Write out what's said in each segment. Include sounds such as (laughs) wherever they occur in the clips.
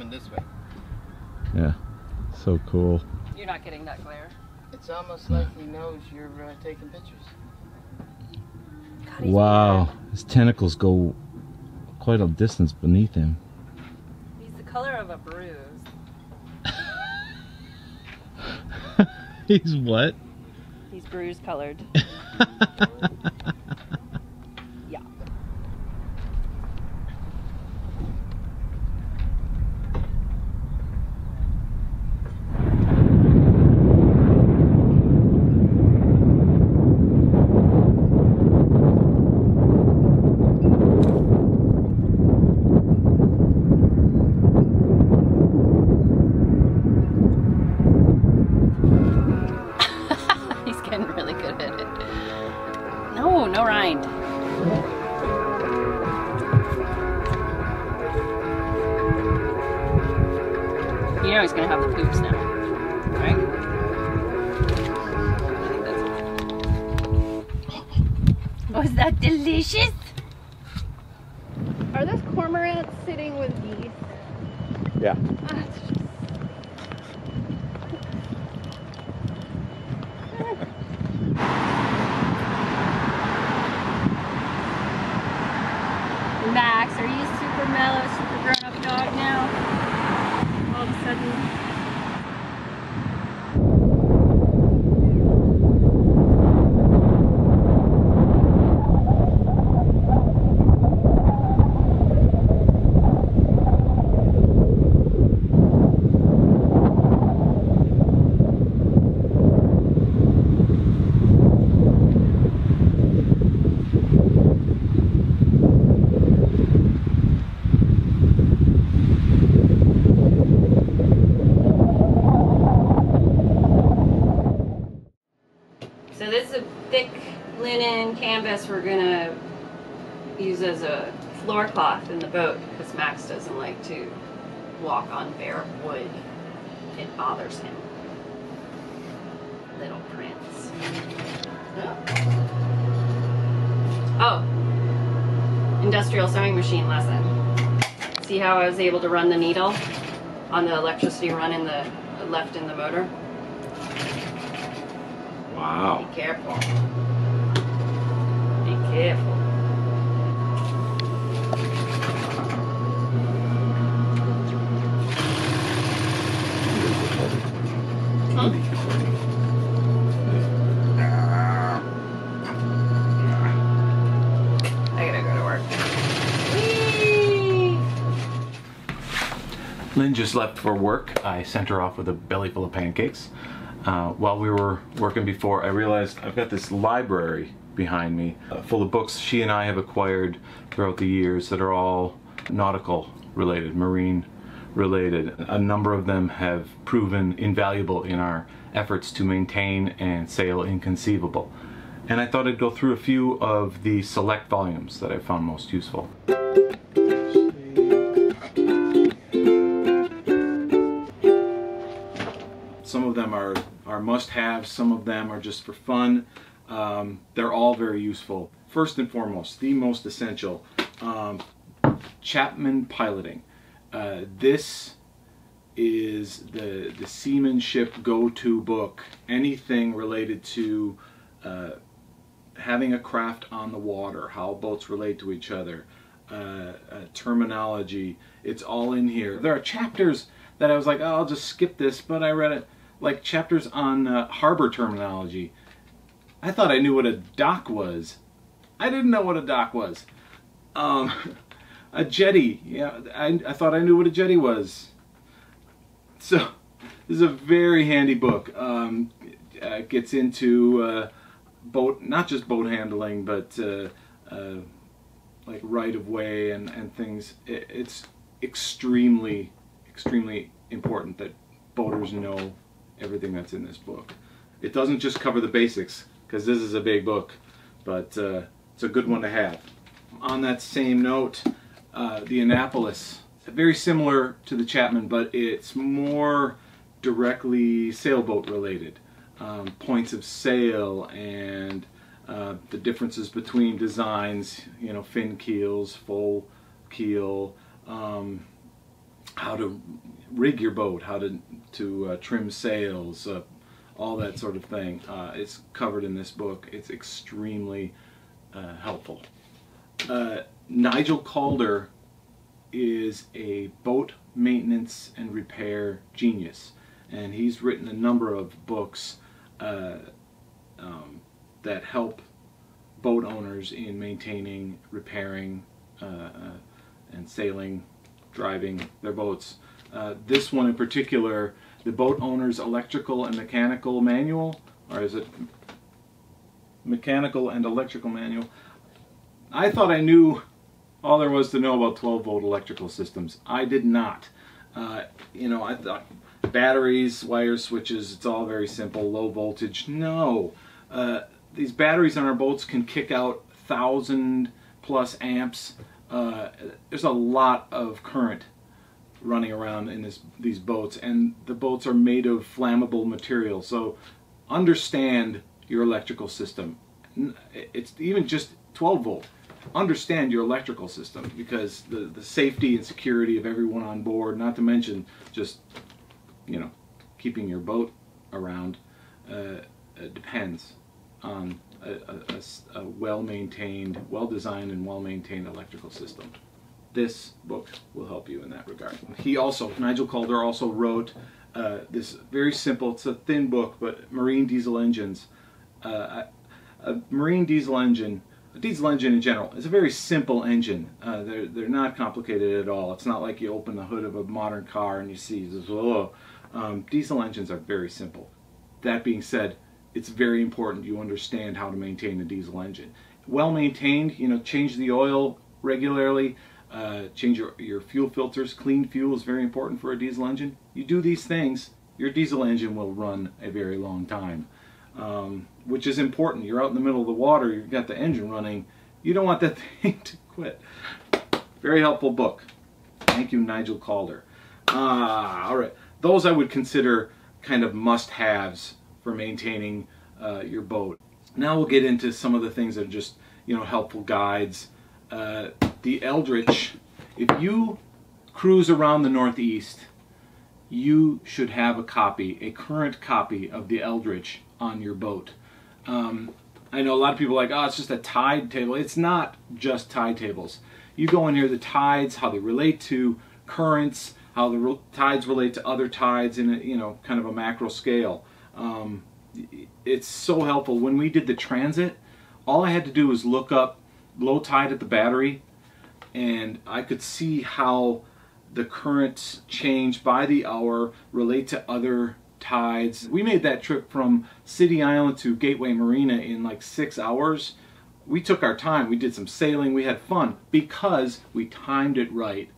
Yeah, that's pink. Yeah, He's coming this way. Yeah, so cool. you're not getting that glare. It's almost like he knows you're uh, taking pictures. God, he's Wow, his tentacles go quite a distance beneath him. He's the color of a bruise. (laughs) He's what? He's bruise colored. (laughs) Little prince. Oh. oh, industrial sewing machine lesson. See how I was able to run the needle on the electricity run in the left in the motor? Wow. Be careful. Be careful. Just left for work. I sent her off with a belly full of pancakes. Uh, while we were working before, I realized I've got this library behind me uh, full of books she and I have acquired throughout the years that are all nautical related, marine related. A number of them have proven invaluable in our efforts to maintain and sail Inconceivable. And I thought I'd go through a few of the select volumes that I found most useful. Them are, are must-haves, some of them are just for fun. Um, they're all very useful. First and foremost, the most essential, um, Chapman Piloting. Uh, this is the, the seamanship go-to book. Anything related to uh, having a craft on the water, how boats relate to each other, uh, uh, terminology, it's all in here. There are chapters that I was like, oh, I'll just skip this, but I read it, like chapters on uh, harbor terminology. I thought I knew what a dock was. I didn't know what a dock was. Um, (laughs) a jetty, yeah, I, I thought I knew what a jetty was. So, this is a very handy book. Um, uh, gets into uh, boat, not just boat handling, but uh, uh, like right of way and, and things. It, it's extremely, extremely important that boaters know everything that's in this book. It doesn't just cover the basics, because this is a big book, but uh, it's a good one to have. On that same note, uh, the Annapolis, very similar to the Chapman, but it's more directly sailboat related. Um, points of sail and uh, the differences between designs, you know, fin keels, full keel, um, how to rig your boat, how to to uh, trim sails, uh, all that sort of thing. Uh, it's covered in this book. It's extremely uh, helpful. Uh, Nigel Calder is a boat maintenance and repair genius, and he's written a number of books uh, um, that help boat owners in maintaining, repairing, and sailing, driving their boats. Uh, this one in particular, the boat owner's electrical and mechanical manual, or is it mechanical and electrical manual? I thought I knew all there was to know about 12 volt electrical systems. I did not. Uh, you know, I thought batteries, wires, switches, it's all very simple, low voltage. No. Uh, these batteries on our boats can kick out thousand plus amps. Uh, there's a lot of current running around in this, these boats, and the boats are made of flammable material. So understand your electrical system. It's even just 12 volt. Understand your electrical system because the, the safety and security of everyone on board, not to mention just, you know, keeping your boat around, uh, depends on a, a, a well-maintained, well-designed and well-maintained electrical system. This book will help you in that regard. He also, Nigel Calder also wrote uh, this very simple, it's a thin book, but marine diesel engines. Uh, a, marine diesel engine, a diesel engine in general, is a very simple engine. Uh, they're, they're not complicated at all. It's not like you open the hood of a modern car and you see this, oh. Um, diesel engines are very simple. That being said, it's very important you understand how to maintain a diesel engine. Well maintained, you know, change the oil regularly, uh, change your, your fuel filters. Clean fuel is very important for a diesel engine. You do these things, your diesel engine will run a very long time, um, which is important. You're out in the middle of the water, you've got the engine running, you don't want that (laughs) thing to quit. Very helpful book. Thank you, Nigel Calder. Ah, all right. Those I would consider kind of must-haves for maintaining uh, your boat. Now we'll get into some of the things that are just you know helpful guides. Uh, the Eldridge, if you cruise around the Northeast, you should have a copy, a current copy of the Eldridge on your boat. Um, I know a lot of people are like, oh, it's just a tide table. It's not just tide tables. You go in here, the tides, how they relate to currents, how the re tides relate to other tides in a, you know, kind of a macro scale. Um, it's so helpful. When we did the transit, all I had to do was look up low tide at the battery and I could see how the currents change by the hour relate to other tides. We made that trip from City Island to Gateway Marina in like six hours. We took our time, we did some sailing, we had fun because we timed it right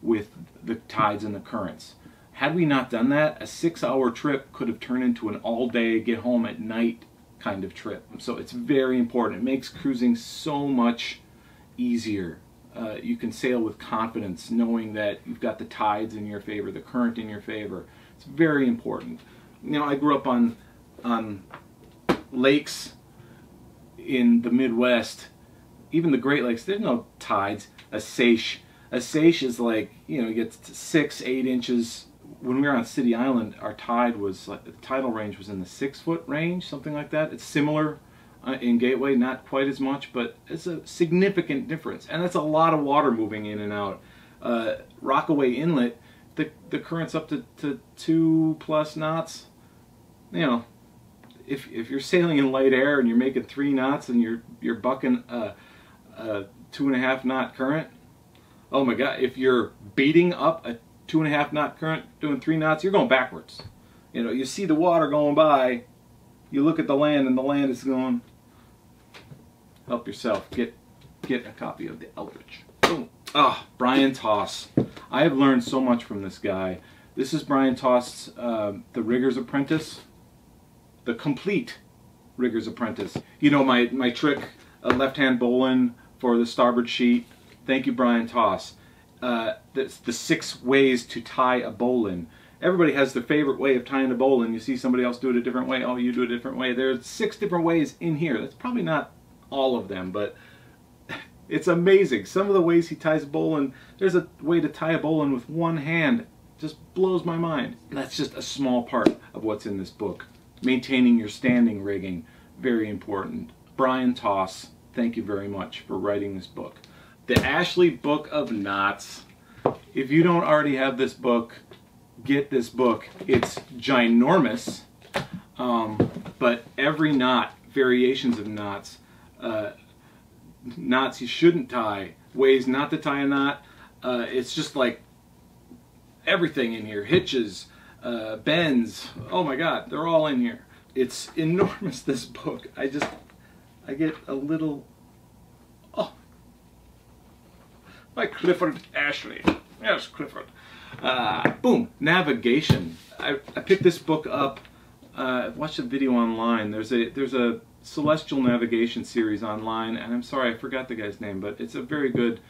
with the tides and the currents. Had we not done that, a six hour trip could have turned into an all day, get home at night kind of trip. So it's very important. It makes cruising so much easier. Uh, you can sail with confidence knowing that you've got the tides in your favor, the current in your favor. It's very important. You know, I grew up on, on lakes in the Midwest, even the Great Lakes, there's no tides. A seiche. A seiche is like, you know, you get six, eight inches when we were on City Island, our tide was like the tidal range was in the six foot range, something like that. It's similar uh, in Gateway, not quite as much, but it's a significant difference, and that's a lot of water moving in and out. Uh, Rockaway Inlet, the the current's up to, to two plus knots. You know, if if you're sailing in light air and you're making three knots and you're you're bucking a, a two and a half knot current, oh my God! If you're beating up a two and a half knot current doing three knots, you're going backwards. You know, you see the water going by, you look at the land and the land is going, help yourself, get get a copy of the Eldridge. Boom. Ah, Brion Toss. I have learned so much from this guy. This is Brion Toss, uh, The Rigger's Apprentice, the complete Rigger's Apprentice. You know, my, my trick, a left-hand bowline for the starboard sheet. Thank you, Brion Toss uh, the, the six ways to tie a bowline. Everybody has their favorite way of tying a bowline. You see somebody else do it a different way. Oh, you do it a different way. There's six different ways in here. That's probably not all of them, but It's amazing. Some of the ways he ties a bowline. There's a way to tie a bowline with one hand. Just blows my mind. That's just a small part of what's in this book. Maintaining your standing rigging, very important. Brion Toss, thank you very much for writing this book. The Ashley Book of Knots. If you don't already have this book, get this book. It's ginormous, um, but every knot, variations of knots, uh, knots you shouldn't tie, ways not to tie a knot. Uh, it's just like everything in here, hitches, uh, bends. Oh my God, they're all in here. It's (laughs) enormous. This book. I just, I get a little. Oh, my Clifford Ashley. Yes, Clifford. Uh, boom, navigation. I, I picked this book up. Uh, watched a video online. There's a there's a celestial navigation series online, and I'm sorry I forgot the guy's name, but it's a very good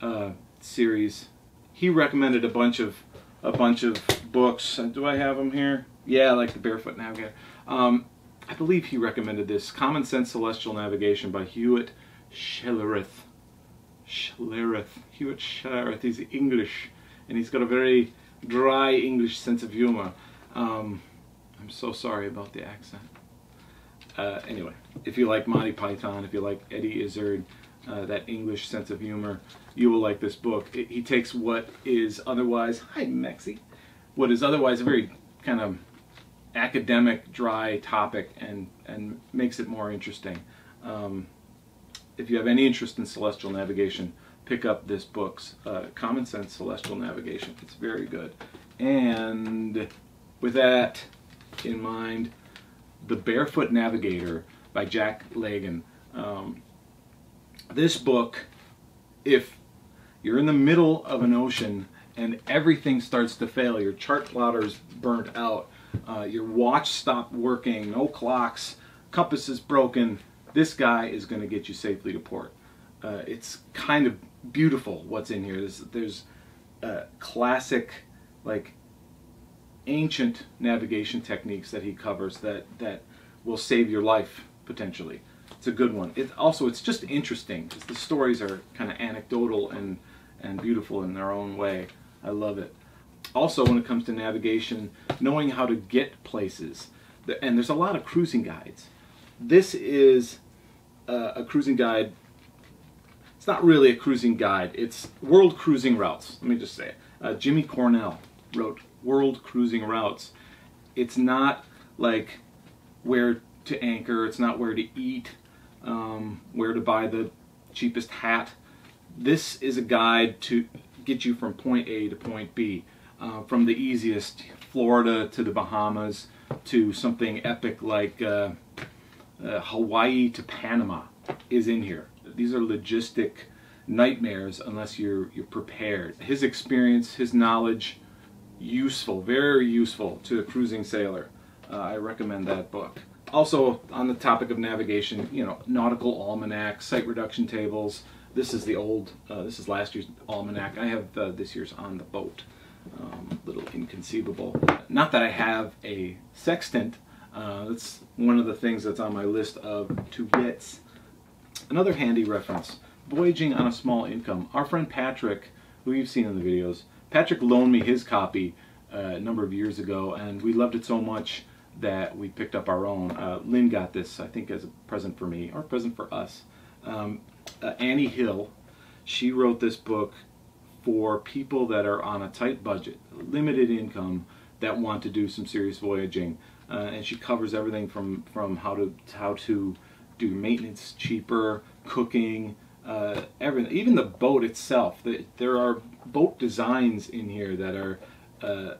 uh, series. He recommended a bunch of a bunch of books. Do I have them here? Yeah, like the Barefoot Navigator. Um, I believe he recommended this Common Sense Celestial Navigation by Hewitt Schlereth. Schlereth. Hewitt Schlereth. He's English, and he's got a very dry English sense of humor. Um, I'm so sorry about the accent. Uh, anyway, if you like Monty Python, if you like Eddie Izzard, uh, that English sense of humor, you will like this book. It, he takes what is otherwise, hi Mexi, what is otherwise a very kind of academic, dry topic and, and makes it more interesting. Um, if you have any interest in celestial navigation, pick up this book's uh, Common Sense Celestial Navigation. It's very good. And with that in mind, The Barefoot Navigator by Jack Lagan. Um, this book, if you're in the middle of an ocean and everything starts to fail, your chart plotter's burnt out, uh, your watch stopped working, no clocks, compass is broken, this guy is going to get you safely to port. Uh, it's kind of beautiful what's in here. There's, there's classic, like ancient navigation techniques that he covers that that will save your life potentially. It's a good one. It also it's just interesting because the stories are kind of anecdotal and and beautiful in their own way. I love it. Also, when it comes to navigation, knowing how to get places, and there's a lot of cruising guides. This is a cruising guide. It's not really a cruising guide. It's World Cruising Routes. Let me just say. Uh, Jimmy Cornell wrote World Cruising Routes. It's not like where to anchor. It's not where to eat, um, where to buy the cheapest hat. This is a guide to get you from point A to point B, uh, from the easiest Florida to the Bahamas to something epic like uh, uh, Hawaii to Panama is in here. These are logistic nightmares unless you're you're prepared. His experience, his knowledge, useful, very useful to a cruising sailor. Uh, I recommend that book. Also, on the topic of navigation, you know, nautical almanac, sight reduction tables. This is the old, uh, this is last year's almanac. I have uh, this year's on the boat. Um, little inconceivable. Not that I have a sextant. Uh, that's one of the things that's on my list of to gets. Another handy reference, voyaging on a small income. Our friend Patrick, who you've seen in the videos, Patrick loaned me his copy uh, a number of years ago, and we loved it so much that we picked up our own. Uh, Lynn got this, I think, as a present for me, or a present for us. Um, uh, Annie Hill, she wrote this book for people that are on a tight budget, limited income, that want to do some serious voyaging. Uh, and she covers everything from, from how to how to do maintenance cheaper, cooking, uh, everything. Even the boat itself. The, there are boat designs in here that are uh,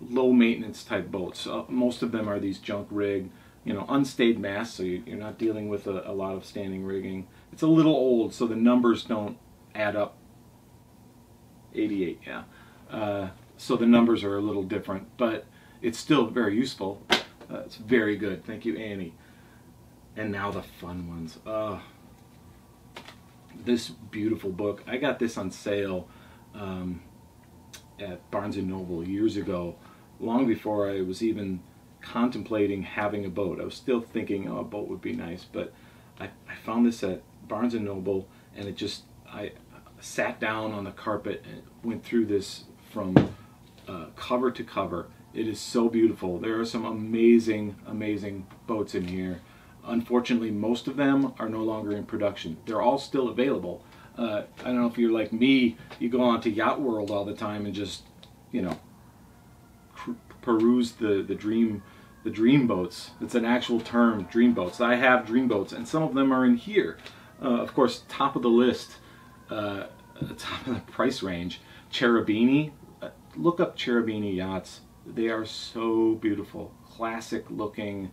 low maintenance type boats. Uh, most of them are these junk rig, you know, unstayed masts, so you, are not dealing with a, a, lot of standing rigging. It's a little old, so the numbers don't add up. 88, yeah. Uh, so the numbers are a little different, but it's still very useful. Uh, it's very good. Thank you, Annie. And now the fun ones. This beautiful book. I got this on sale um, at Barnes & Noble years ago, long before I was even contemplating having a boat. I was still thinking, oh, a boat would be nice, but I, I found this at Barnes & Noble, and it just I sat down on the carpet and went through this from uh, cover to cover. It is so beautiful. There are some amazing, amazing boats in here. Unfortunately, most of them are no longer in production. They're all still available. Uh, I don't know if you're like me, you go on to Yacht World all the time and just, you know, peruse the, the dream the dream boats. It's an actual term, dream boats. I have dream boats, and some of them are in here. Uh, of course, top of the list, uh, (laughs) top of the price range, Cherubini. Uh, look up Cherubini yachts. They are so beautiful, classic looking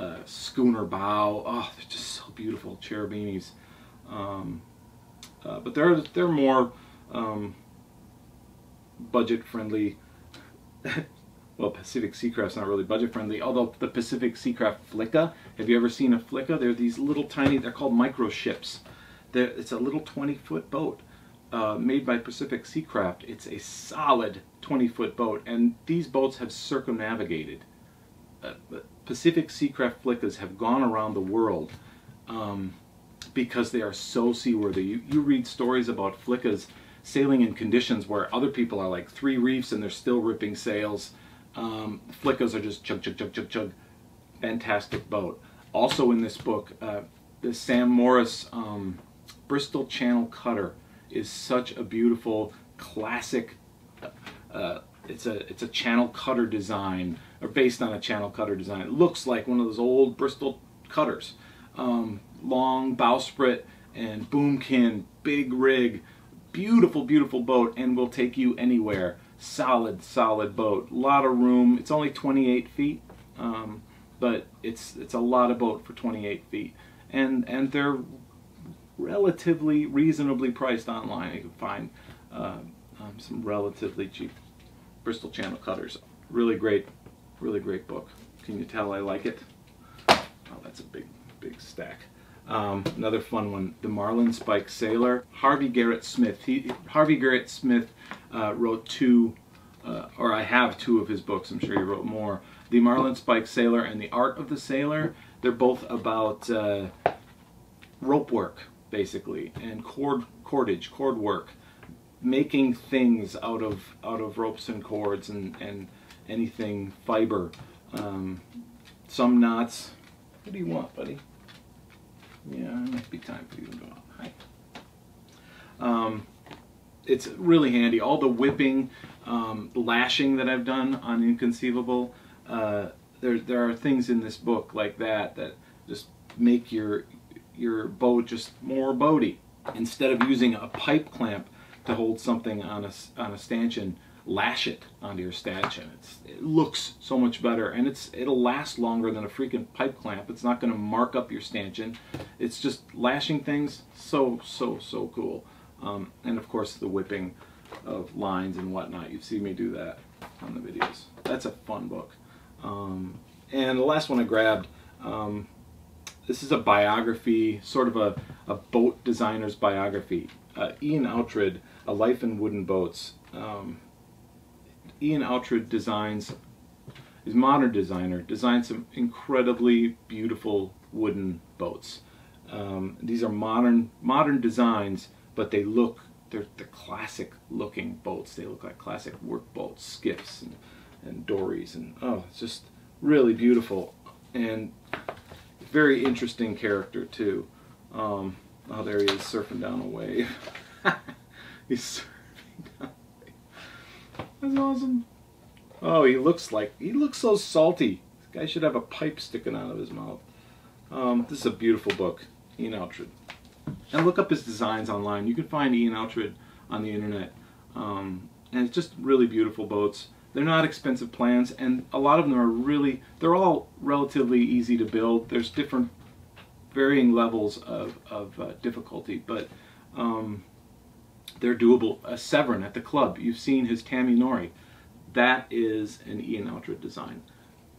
uh, schooner bow. Oh, they're just so beautiful, Cherubinis. Um, uh, but they're they're more um, budget friendly. (laughs) well, Pacific Seacraft's not really budget friendly, although the Pacific Seacraft Flicka, have you ever seen a Flicka? They're these little tiny, they're called micro ships. They're, it's a little 20 foot boat uh, made by Pacific Seacraft. It's a solid 20 foot boat, and these boats have circumnavigated. Uh, Pacific Seacraft Flickas have gone around the world um, because they are so seaworthy. You, you read stories about Flickas sailing in conditions where other people are like three reefs and they're still ripping sails um, Flickas are just chug, chug, chug, chug, chug. Fantastic boat. Also in this book, uh, the Sam Morris um, Bristol Channel Cutter is such a beautiful classic. Uh, it's a it's a channel cutter design, or based on a channel cutter design. It looks like one of those old Bristol cutters. Um, long bowsprit and boomkin, big rig, beautiful, beautiful boat, and will take you anywhere solid, solid boat. Lot of room. It's only 28 feet, um, but it's it's a lot of boat for 28 feet, and and they're relatively reasonably priced online. You can find uh, um, some relatively cheap Bristol Channel cutters. Really great, really great book. Can you tell I like it? Oh, that's a big, big stack. Um, another fun one, The Marlinespike Sailor. Hervey Garrett Smith. He, Hervey Garrett Smith uh, wrote two, uh, or I have two of his books. I'm sure he wrote more. The Marlinespike Sailor and The Art of the Sailor. They're both about uh, rope work, basically, and cord cordage, cord work, making things out of out of ropes and cords and and anything fiber. Um, some knots. What do you want, buddy? Yeah, it might be time for you to go. Hi. Um, it's really handy. All the whipping, um, lashing that I've done on Inconceivable, uh, there, there are things in this book like that that just make your, your boat just more boaty. Instead of using a pipe clamp to hold something on a, on a stanchion, lash it onto your stanchion. It's, it looks so much better, and it's it'll last longer than a freaking pipe clamp. It's not going to mark up your stanchion. It's just lashing things so so so cool. Um, and of course the whipping of lines and whatnot. You've seen me do that on the videos. That's a fun book. Um, and the last one I grabbed. Um, this is a biography, sort of a, a boat designer's biography. Uh, Iain Oughtred, A Life in Wooden Boats. Um, Iain Oughtred designs, is modern designer, designs some incredibly beautiful wooden boats. Um, these are modern modern designs, but they look they're the classic looking boats. They look like classic work boats, skiffs and, and dories, and oh, it's just really beautiful and very interesting character too. Um, oh, there he is surfing down a wave. (laughs) He's surfing down that's awesome. Oh, he looks like, he looks so salty. This guy should have a pipe sticking out of his mouth. Um, this is a beautiful book, Iain Oughtred. And look up his designs online. You can find Iain Oughtred on the internet. Um, and it's just really beautiful boats. They're not expensive plans, and a lot of them are really, they're all relatively easy to build. There's different, varying levels of, of uh, difficulty, but um, they're doable. A Severn at the club, you've seen his Tammie Norie. That is an Iain Oughtred design.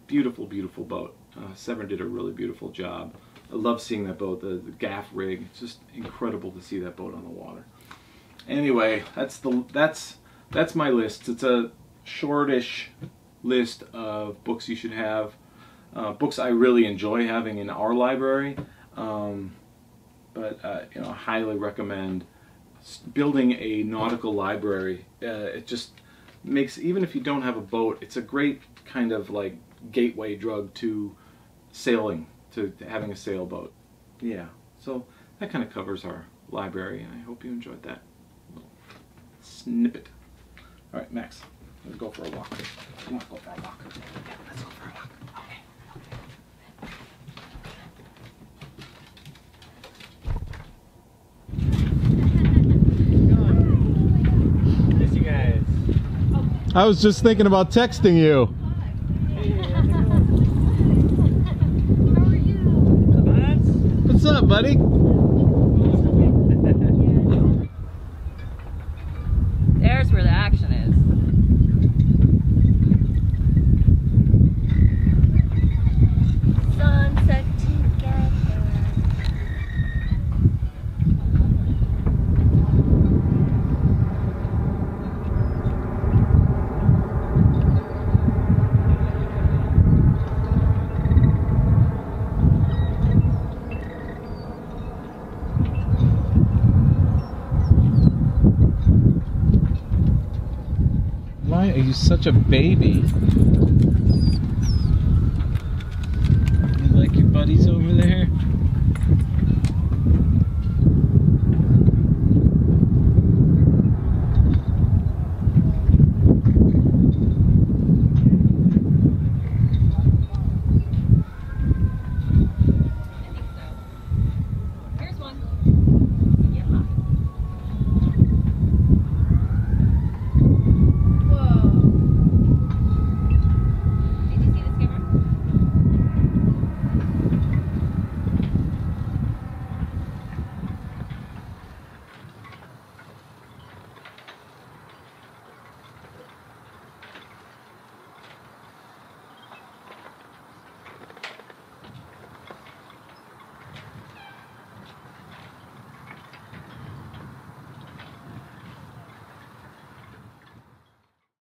Beautiful, beautiful boat. Uh, Severn did a really beautiful job. I love seeing that boat, the, the gaff rig. It's just incredible to see that boat on the water. Anyway, that's the that's that's my list. It's a shortish list of books you should have. Uh, books I really enjoy having in our library, um, but uh, you know, highly recommend building a nautical library. Uh, it just makes even if you don't have a boat, it's a great kind of like gateway drug to sailing, to having a sailboat. Yeah, so that kind of covers our library, and I hope you enjoyed that snippet. All right, Max, let's go for a walk. Come on, go for a walk. Yeah, let's go for a walk. Okay. Miss you guys. I was just thinking about texting you. You? What's up, buddy? There's where the action such a baby?